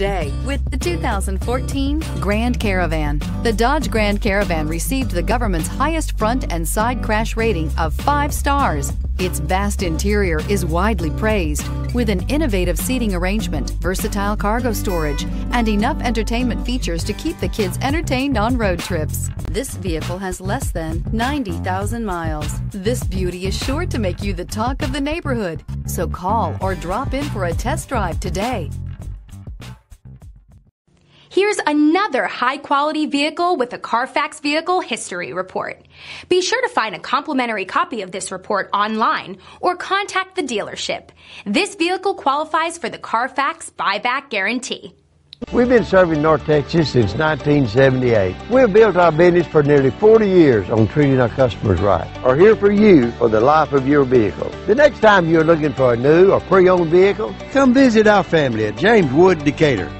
with the 2014 Grand Caravan. The Dodge Grand Caravan received the government's highest front and side crash rating of 5 stars. Its vast interior is widely praised, with an innovative seating arrangement, versatile cargo storage, and enough entertainment features to keep the kids entertained on road trips. This vehicle has less than 90,000 miles. This beauty is sure to make you the talk of the neighborhood. So call or drop in for a test drive today. Here's another high quality vehicle with a Carfax Vehicle History Report. Be sure to find a complimentary copy of this report online or contact the dealership. This vehicle qualifies for the Carfax Buyback Guarantee. We've been serving North Texas since 1978. We've built our business for nearly 40 years on treating our customers right. Are here for you for the life of your vehicle. The next time you're looking for a new or pre-owned vehicle, come visit our family at James Wood Decatur.